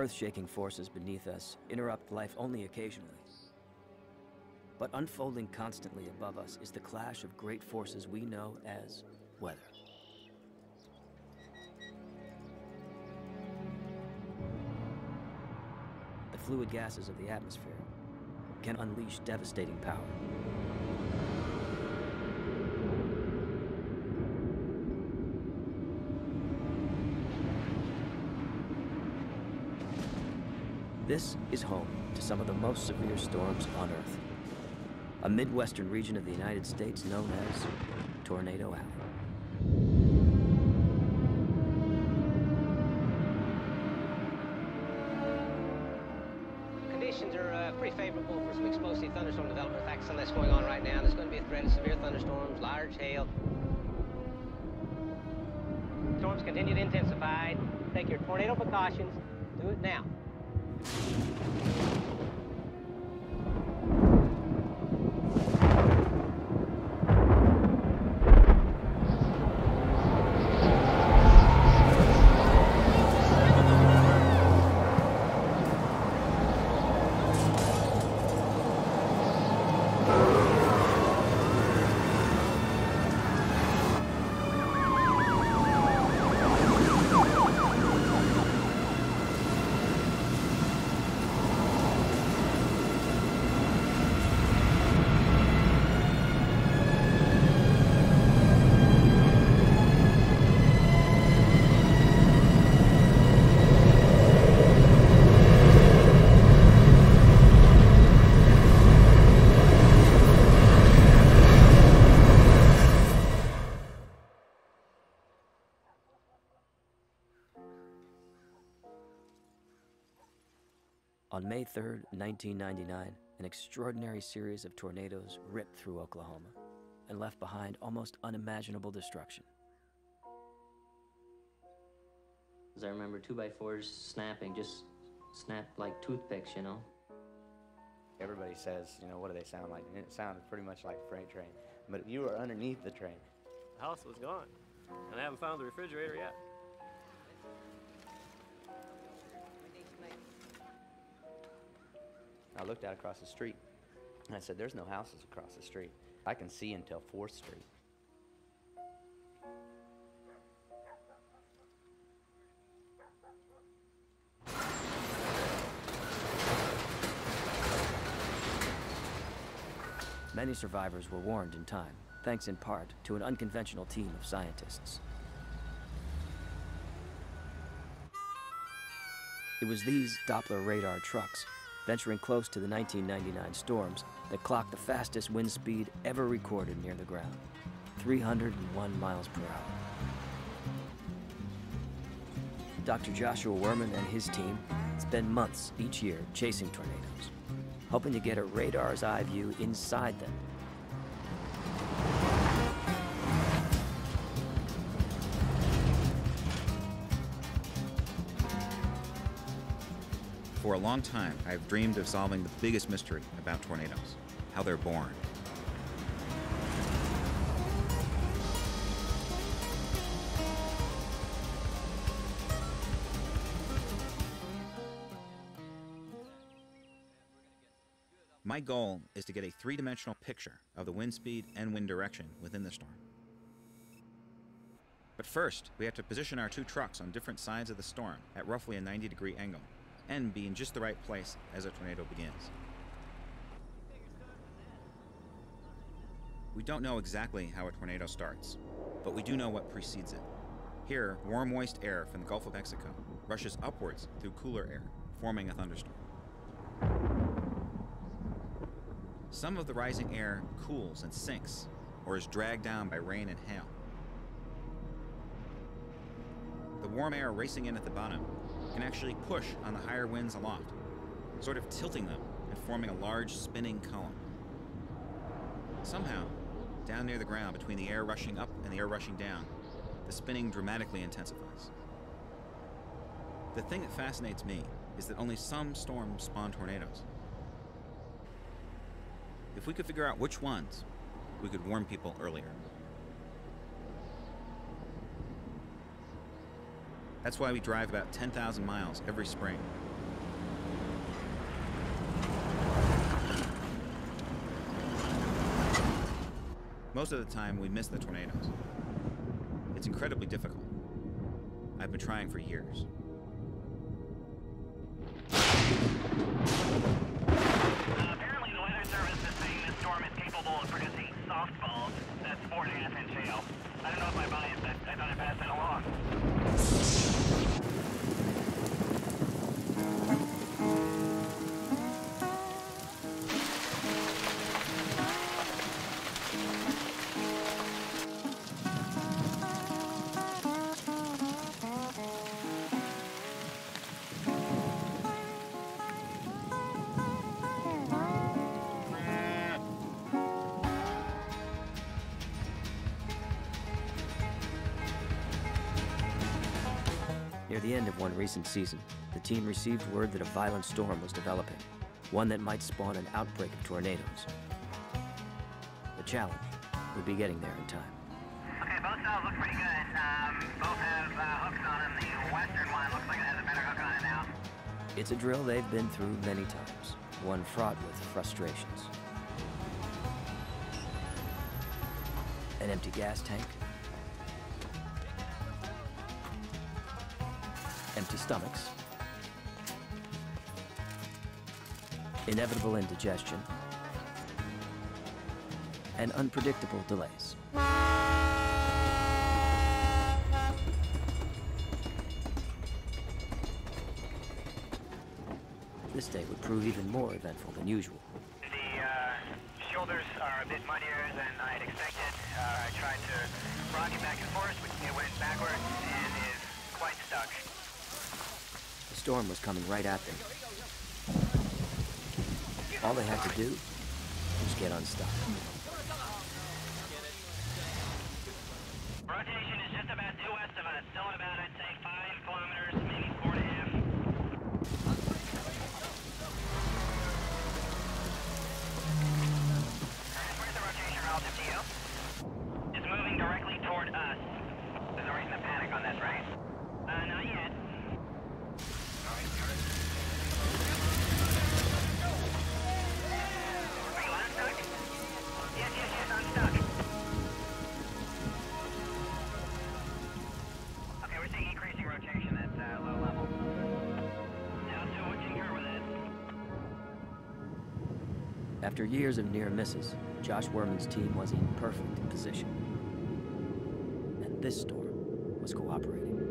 earth-shaking forces beneath us interrupt life only occasionally. But unfolding constantly above us is the clash of great forces we know as weather. The fluid gases of the atmosphere can unleash devastating power. This is home to some of the most severe storms on Earth. A midwestern region of the United States known as Tornado Alley. Conditions are uh, pretty favorable for some explosive thunderstorm development. In fact, some that's going on right now. There's going to be a threat of severe thunderstorms, large hail. Storms continue to intensify. Take your tornado precautions. Do it now you On May 3, 1999, an extraordinary series of tornadoes ripped through Oklahoma and left behind almost unimaginable destruction. As I remember, two by fours snapping, just snapped like toothpicks, you know. Everybody says, you know, what do they sound like? And it sounded pretty much like a freight train. But you were underneath the train. The house was gone, and I haven't found the refrigerator yet. I looked out across the street, and I said, there's no houses across the street. I can see until 4th Street. Many survivors were warned in time, thanks in part to an unconventional team of scientists. It was these Doppler radar trucks, venturing close to the 1999 storms, that clocked the fastest wind speed ever recorded near the ground 301 miles per hour. Dr. Joshua Wurman and his team spend months each year chasing tornadoes, hoping to get a radar's eye view inside them For a long time, I've dreamed of solving the biggest mystery about tornadoes how they're born. My goal is to get a three dimensional picture of the wind speed and wind direction within the storm. But first, we have to position our two trucks on different sides of the storm at roughly a 90 degree angle and be in just the right place as a tornado begins. We don't know exactly how a tornado starts, but we do know what precedes it. Here, warm, moist air from the Gulf of Mexico rushes upwards through cooler air, forming a thunderstorm. Some of the rising air cools and sinks, or is dragged down by rain and hail. The warm air racing in at the bottom can actually push on the higher winds aloft, sort of tilting them and forming a large spinning column. Somehow, down near the ground, between the air rushing up and the air rushing down, the spinning dramatically intensifies. The thing that fascinates me is that only some storms spawn tornadoes. If we could figure out which ones, we could warn people earlier. That's why we drive about 10,000 miles every spring. Most of the time, we miss the tornadoes. It's incredibly difficult. I've been trying for years. Near the end of one recent season, the team received word that a violent storm was developing, one that might spawn an outbreak of tornadoes. The challenge would be getting there in time. Okay, both styles look pretty good. Um, both have uh, hooks on them. The western one looks like it has a better hook on it now. It's a drill they've been through many times, one fraught with frustrations. An empty gas tank, stomachs, inevitable indigestion, and unpredictable delays. This day would prove even more eventful than usual. The uh, shoulders are a bit muddier than I had expected. Uh, I tried to rock it back and forth, but it went storm was coming right at them. All they had to do was get unstuck. After years of near misses, Josh Wurman's team was in perfect position. And this storm was cooperating.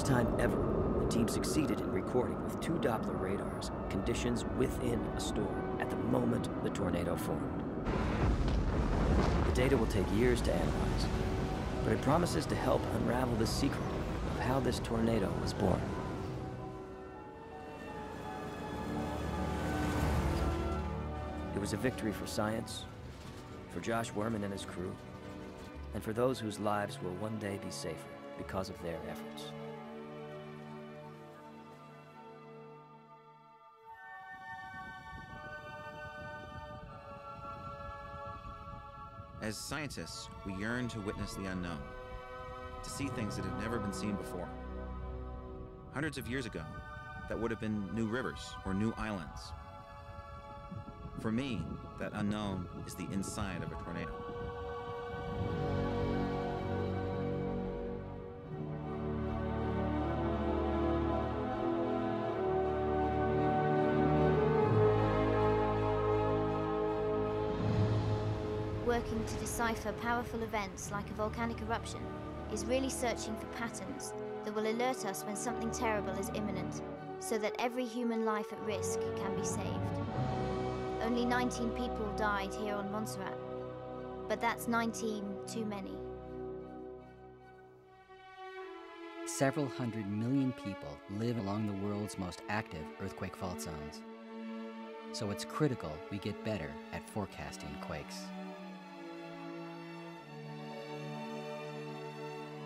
First time ever, the team succeeded in recording with two Doppler radars conditions within a storm at the moment the tornado formed. The data will take years to analyze, but it promises to help unravel the secret of how this tornado was born. It was a victory for science, for Josh Wurman and his crew, and for those whose lives will one day be safer because of their efforts. As scientists, we yearn to witness the unknown, to see things that have never been seen before. Hundreds of years ago, that would have been new rivers or new islands. For me, that unknown is the inside of a tornado. Working to decipher powerful events like a volcanic eruption is really searching for patterns that will alert us when something terrible is imminent, so that every human life at risk can be saved. Only 19 people died here on Montserrat. But that's 19 too many. Several hundred million people live along the world's most active earthquake fault zones. So it's critical we get better at forecasting quakes.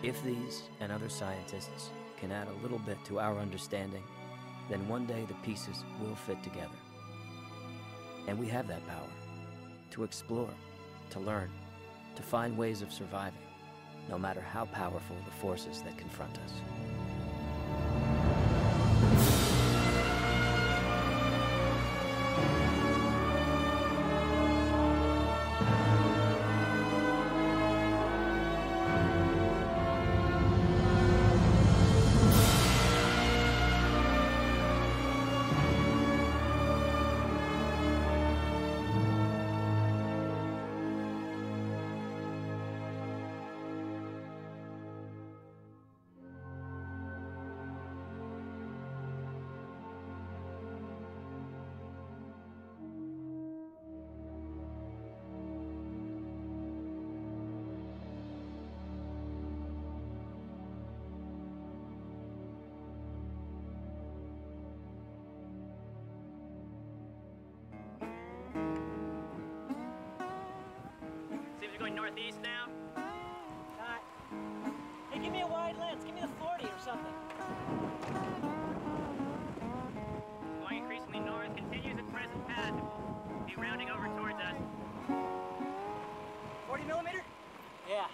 If these and other scientists can add a little bit to our understanding, then one day the pieces will fit together. And we have that power to explore, to learn, to find ways of surviving, no matter how powerful the forces that confront us. Northeast now. Uh, hey, give me a wide lens. Give me the 40 or something. Going increasingly north, continues its present path. Be rounding over towards us. 40 millimeter? Yeah.